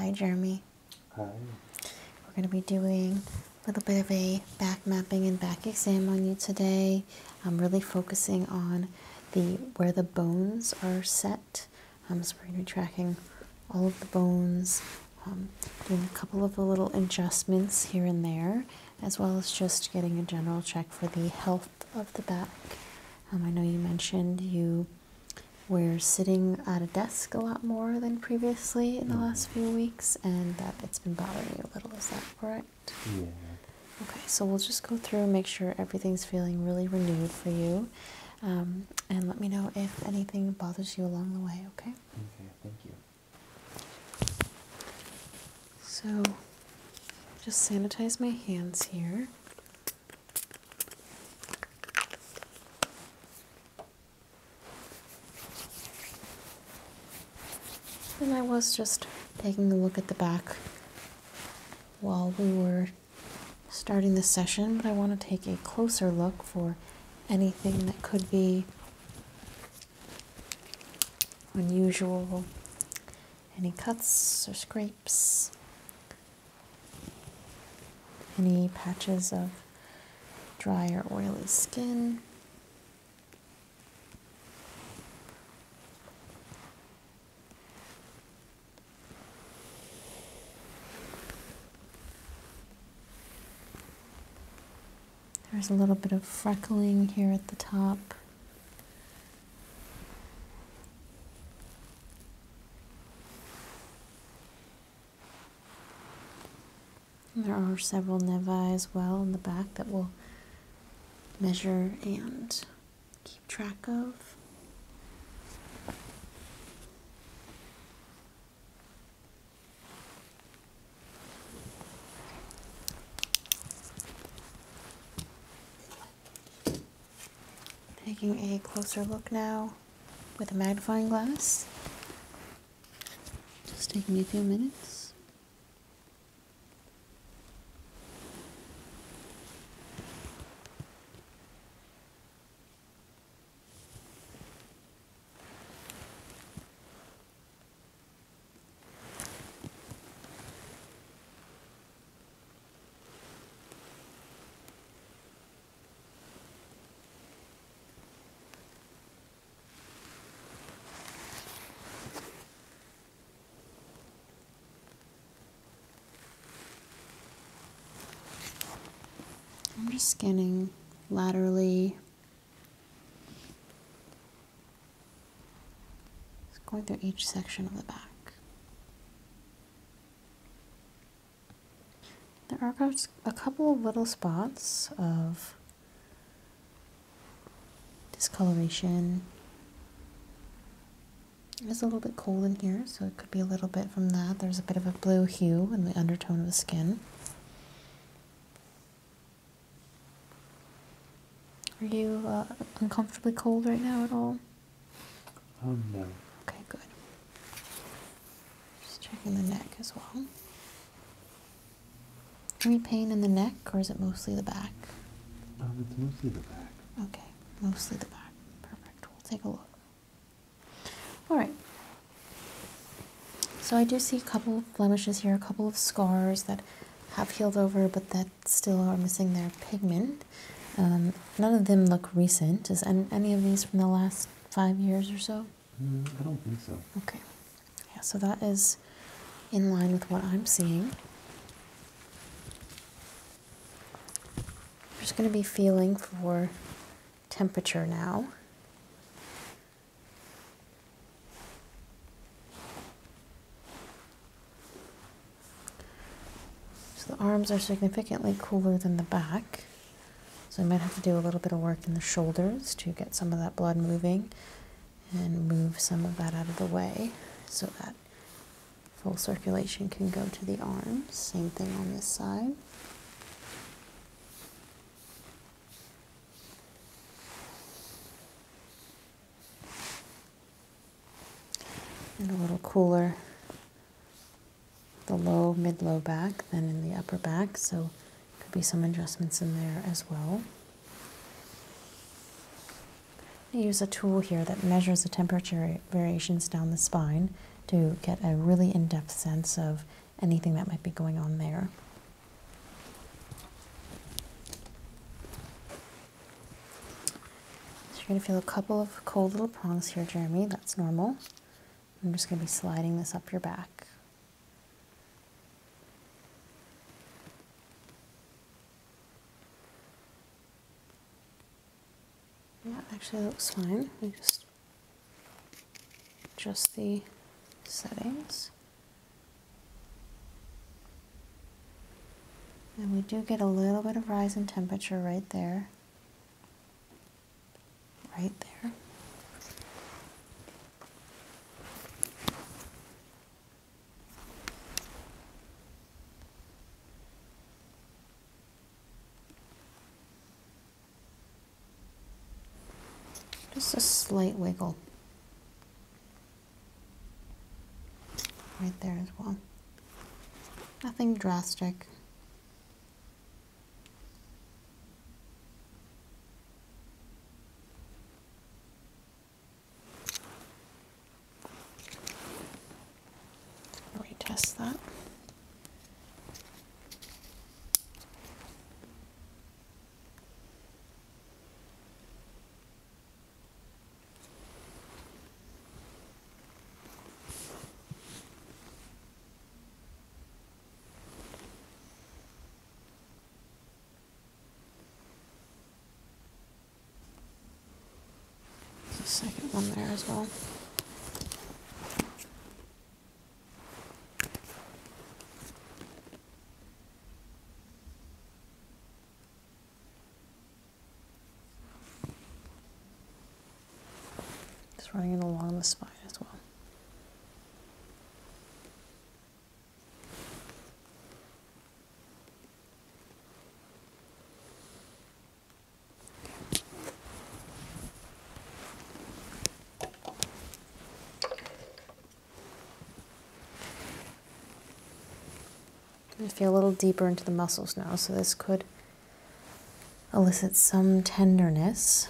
Hi, Jeremy. Hi. We're going to be doing a little bit of a back mapping and back exam on you today. I'm really focusing on the where the bones are set. Um, so we're going to be tracking all of the bones, um, doing a couple of the little adjustments here and there, as well as just getting a general check for the health of the back. Um, I know you mentioned you were sitting at a desk a lot more than previously in the last few weeks, and that it's been bothering you a little. Is that correct? Yeah. Okay, so we'll just go through and make sure everything's feeling really renewed for you. Um, and let me know if anything bothers you along the way, okay? Okay, thank you. So, just sanitize my hands here. And I was just taking a look at the back while we were starting the session, but I want to take a closer look for anything that could be unusual, any cuts or scrapes, any patches of dry or oily skin. There's a little bit of freckling here at the top. And there are several nevi as well in the back that we'll measure and keep track of. Taking a closer look now with a magnifying glass. Just taking me a few minutes. I'm just scanning laterally. Just going through each section of the back. There are a couple of little spots of discoloration. It is a little bit cold in here, so it could be a little bit from that. There's a bit of a blue hue in the undertone of the skin. Are you uh, uncomfortably cold right now at all? Oh no. Okay, good. Just checking the neck as well. Any pain in the neck, or is it mostly the back? Um, it's mostly the back. Okay, mostly the back. Perfect. We'll take a look. All right. So I do see a couple of blemishes here, a couple of scars that have healed over, but that still are missing their pigment. Um, none of them look recent. Is any, any of these from the last five years or so? Mm, I don't think so. Okay. Yeah, so that is in line with what I'm seeing. I'm just going to be feeling for temperature now. So the arms are significantly cooler than the back. So I might have to do a little bit of work in the shoulders to get some of that blood moving and move some of that out of the way so that full circulation can go to the arms. Same thing on this side. And a little cooler the low, mid low back than in the upper back, so could be some adjustments in there as well. I use a tool here that measures the temperature variations down the spine to get a really in depth sense of anything that might be going on there. So you're going to feel a couple of cold little prongs here, Jeremy. That's normal. I'm just going to be sliding this up your back. Yeah, actually, looks fine. Me just adjust the settings. And we do get a little bit of rise in temperature right there. Right there. Just a slight wiggle. Right there as well. Nothing drastic. Retest that. There's a second one there as well. Just running it along the spine as well. I feel a little deeper into the muscles now, so this could elicit some tenderness.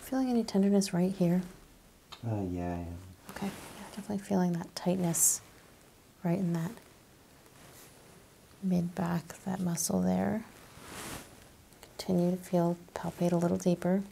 Feeling any tenderness right here? Uh, yeah, I am. Okay, yeah, definitely feeling that tightness right in that mid back, that muscle there. Continue to feel, palpate a little deeper.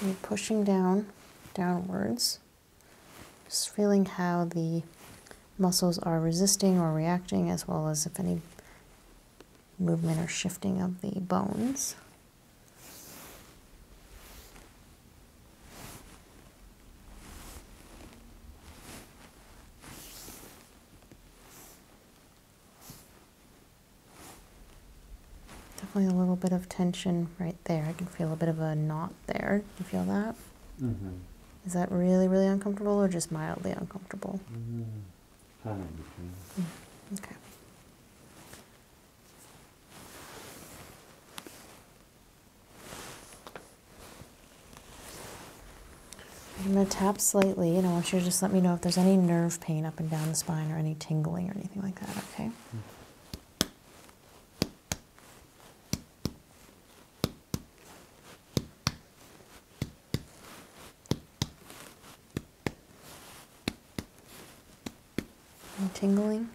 So pushing down, downwards. Just feeling how the muscles are resisting or reacting, as well as if any movement or shifting of the bones. Definitely a little bit of tension right there. I can feel a bit of a knot there. Do you feel that? Mm-hmm. Is that really, really uncomfortable or just mildly uncomfortable? Mm, in between. Okay. I'm going to tap slightly, and I want you to just let me know if there's any nerve pain up and down the spine or any tingling or anything like that, okay? Any tingling?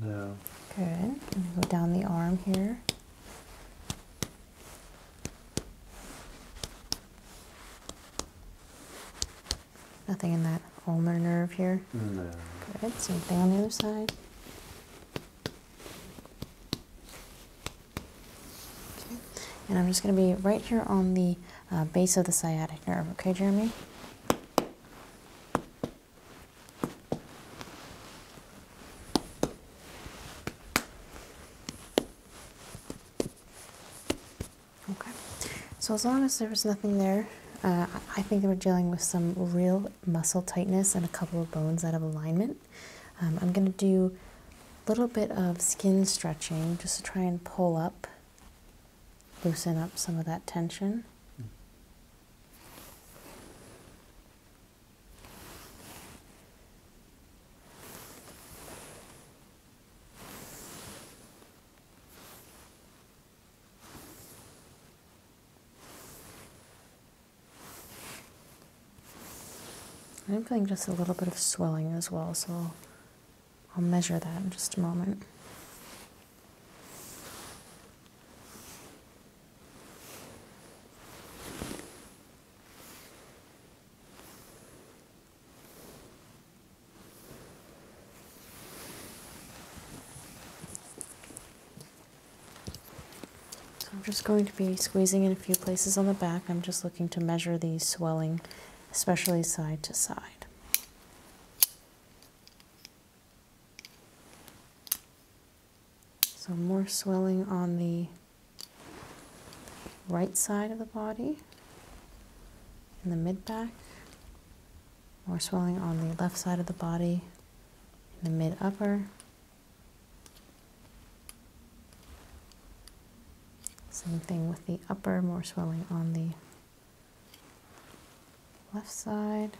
No. Good. I'm going to go down the arm here. Nothing in that ulnar nerve here. No. Good. Same thing on the other side. Okay. And I'm just going to be right here on the uh, base of the sciatic nerve. Okay, Jeremy? So as long as there was nothing there, uh, I think we're dealing with some real muscle tightness and a couple of bones out of alignment. Um, I'm going to do a little bit of skin stretching just to try and pull up, loosen up some of that tension. I'm feeling just a little bit of swelling as well, so I'll measure that in just a moment. I'm just going to be squeezing in a few places on the back. I'm just looking to measure the swelling, especially side to side. So more swelling on the right side of the body, in the mid back. More swelling on the left side of the body, in the mid upper. Same thing with the upper, more swelling on the left side.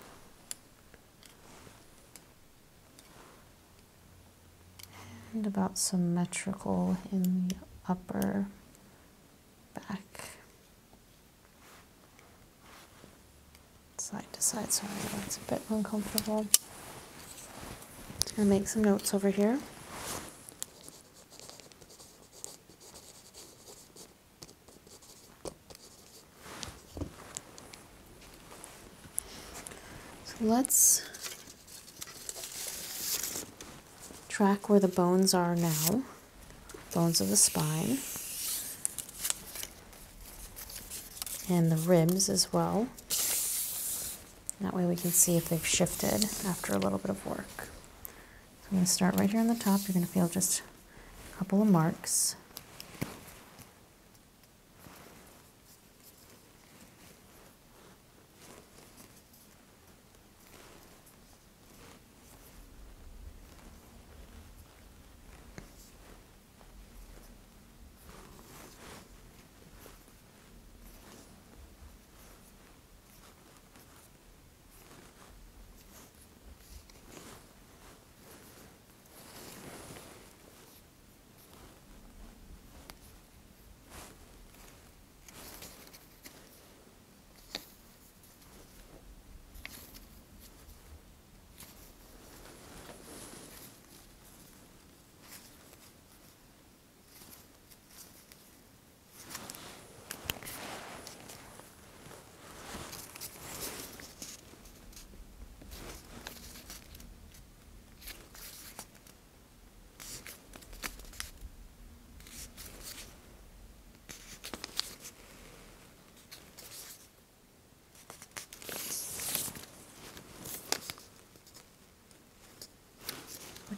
And about symmetrical in the upper back. Side to side, sorry, that's a bit uncomfortable. Just gonna make some notes over here. Let's track where the bones are now, bones of the spine, and the ribs as well. That way we can see if they've shifted after a little bit of work. So I'm going to start right here on the top. You're going to feel just a couple of marks.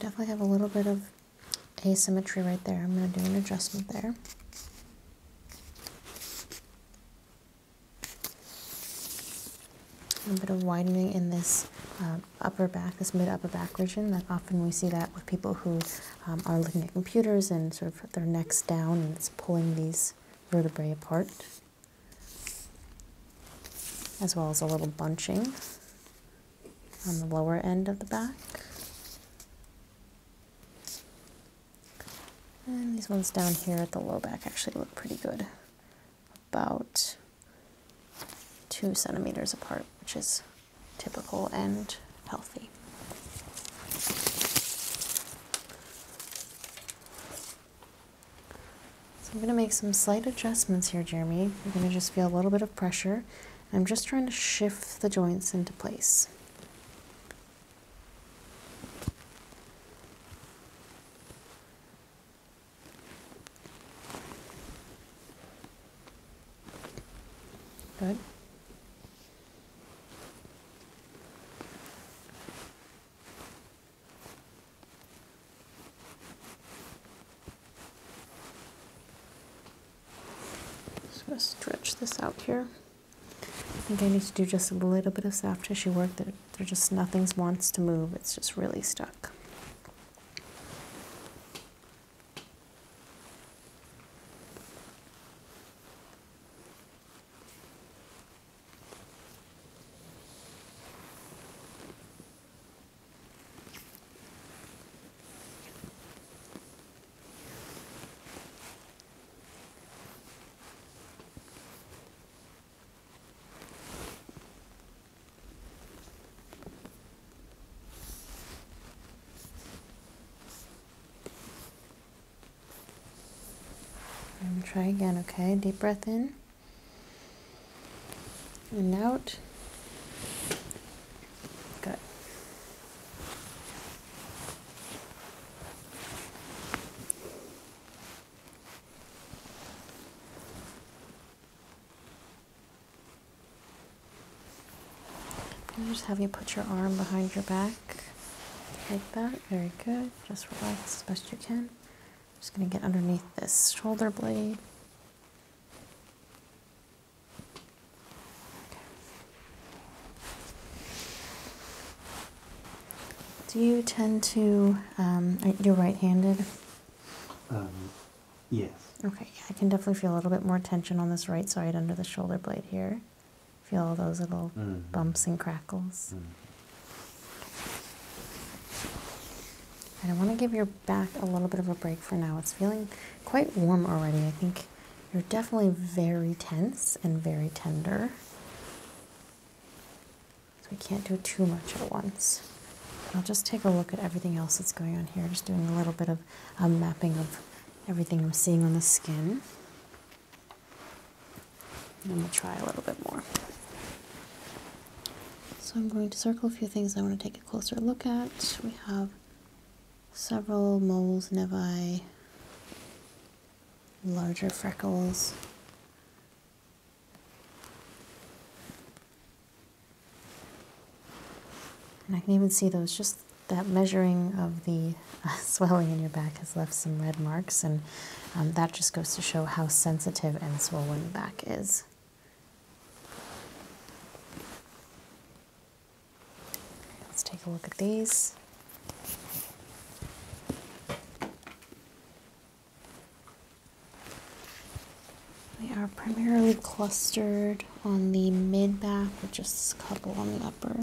Definitely have a little bit of asymmetry right there. I'm going to do an adjustment there. A bit of widening in this uh, upper back, this mid upper back region. That often we see that with people who um, are looking at computers and sort of their necks down and it's pulling these vertebrae apart. As well as a little bunching on the lower end of the back. And these ones down here at the low back actually look pretty good. About two centimeters apart, which is typical and healthy. So I'm going to make some slight adjustments here, Jeremy. You're going to just feel a little bit of pressure. I'm just trying to shift the joints into place. Good. gonna stretch this out here. To do just a little bit of soft tissue work. There, there just nothing wants to move. It's just really stuck. And try again, okay? Deep breath in and out. Good. And just have you put your arm behind your back like that. Very good. Just relax as best you can. Just going to get underneath this shoulder blade. Do you tend to, um, are right-handed? Um, yes. Okay, yeah, I can definitely feel a little bit more tension on this right side under the shoulder blade here. Feel all those little Mhm. bumps and crackles. Mm. And I want to give your back a little bit of a break for now. It's feeling quite warm already. I think you're definitely very tense and very tender. So we can't do too much at once. I'll just take a look at everything else that's going on here. Just doing a little bit of a mapping of everything I'm seeing on the skin. And then we'll try a little bit more. So I'm going to circle a few things I want to take a closer look at. We have several moles, nevi, larger freckles. And I can even see those, just that measuring of the uh, swelling in your back has left some red marks, and um, that just goes to show how sensitive and swollen the back is. Let's take a look at these. They are primarily clustered on the mid back with just a couple on the upper.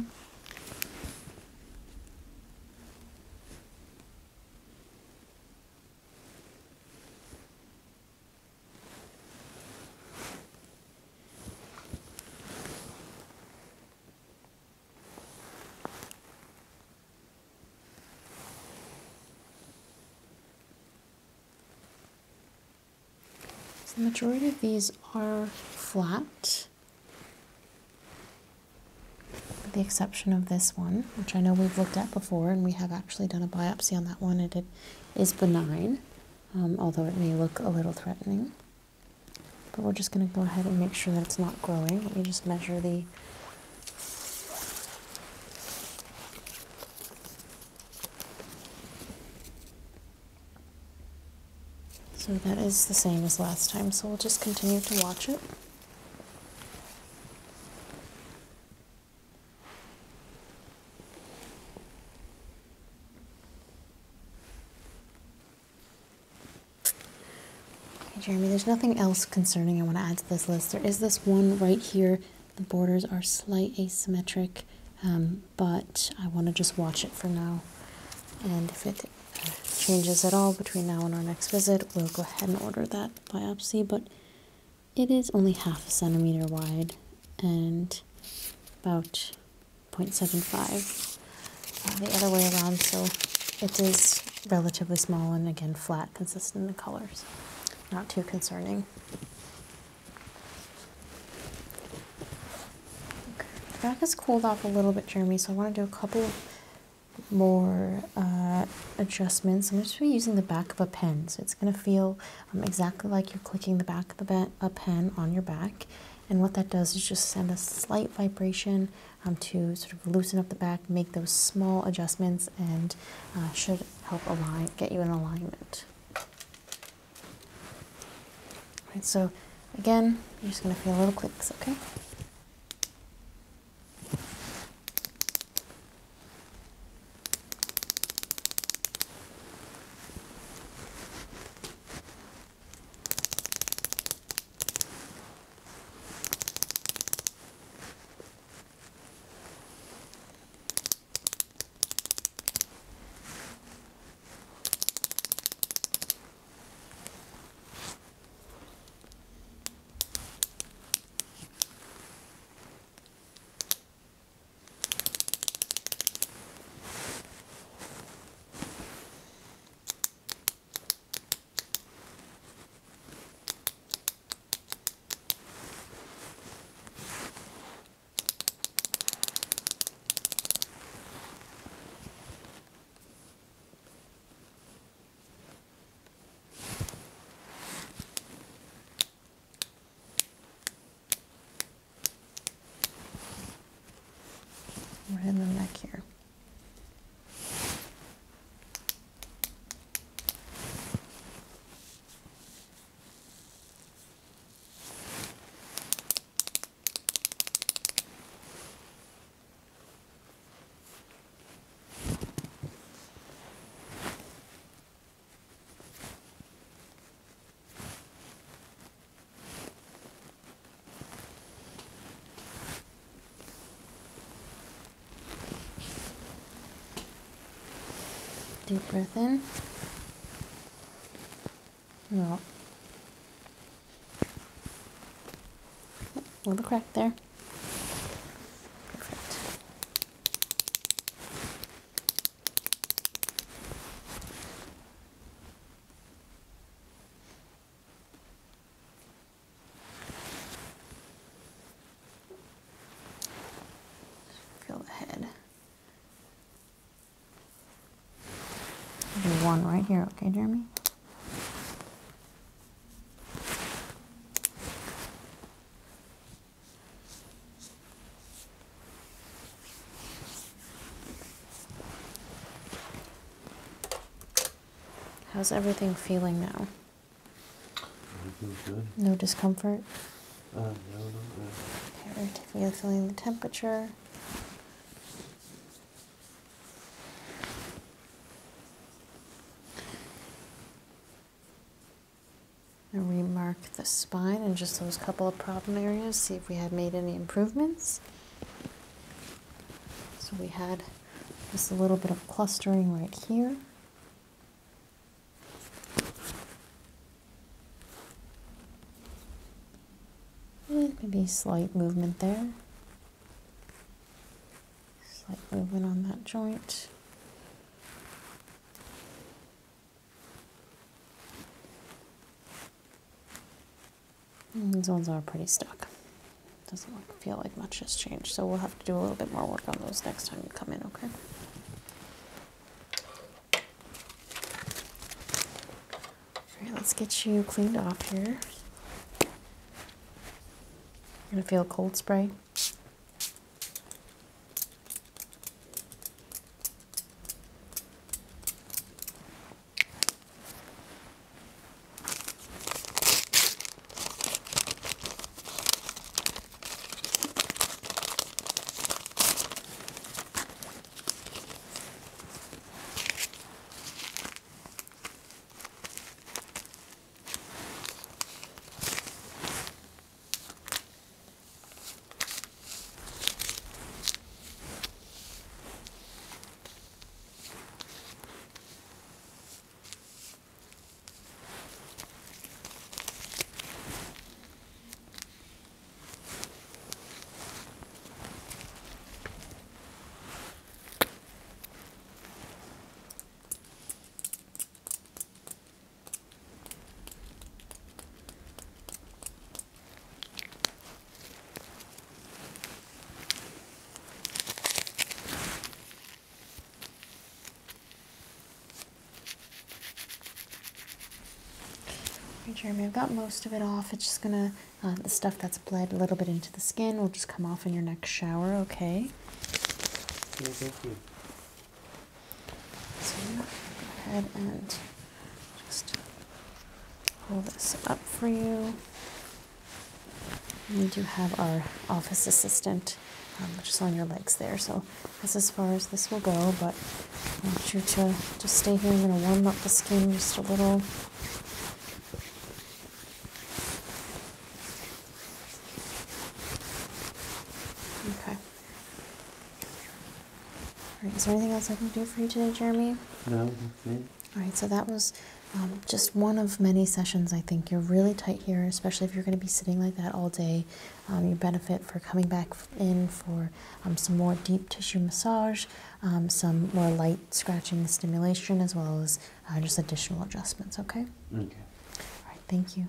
Majority of these are flat, with the exception of this one, which I know we've looked at before, and we have actually done a biopsy on that one, and it is benign, um, although it may look a little threatening. But we're just going to go ahead and make sure that it's not growing. Let me just measure the So that is the same as last time, so we'll just continue to watch it. Okay, Jeremy, there's nothing else concerning I want to add to this list. There is this one right here. The borders are slight asymmetric, um, but I want to just watch it for now. And if it changes at all between now and our next visit, we'll go ahead and order that biopsy. But it is only half a centimeter wide and about 0.75 uh, the other way around. So it is relatively small and again flat, consistent in colors. Not too concerning. Okay. The back has cooled off a little bit, Jeremy, so I want to do a couple more uh, adjustments. I'm just be using the back of a pen, so it's going to feel um, exactly like you're clicking the back of the a pen on your back. And what that does is just send a slight vibration um, to sort of loosen up the back, make those small adjustments, and uh, should help align, get you in alignment. Right, so Again, you're just going to feel little clicks, okay? Right in the neck here. Deep breath in. No. A little crack there. Perfect. Feel the head. Right here, okay, Jeremy? How's everything feeling now? Everything's good. No discomfort? Uh, no, no, Okay, we're feeling the temperature. And remark the spine and just those couple of problem areas, see if we had made any improvements. So we had just a little bit of clustering right here. And maybe slight movement there. Slight movement on that joint. These ones are pretty stuck. Doesn't look, feel like much has changed, so we'll have to do a little bit more work on those next time you come in, okay? All right, let's get you cleaned off here. You're gonna feel cold spray. Okay, Jeremy, I've got most of it off. It's just gonna, uh, the stuff that's bled a little bit into the skin will just come off in your next shower, okay? Yeah, thank you. So I'm gonna go ahead and just pull this up for you. We do have our office assistant um, just on your legs there, so that's as far as this will go. But I want you to just stay here. I'm going to warm up the skin just a little. Okay. All right, is there anything else I can do for you today, Jeremy? No, that's it. All right, so that was um, just one of many sessions. I think you're really tight here, especially if you're going to be sitting like that all day. Um, you benefit for coming back in for um, some more deep tissue massage, um, some more light scratching stimulation, as well as uh, just additional adjustments. Okay. Okay. All right. Thank you.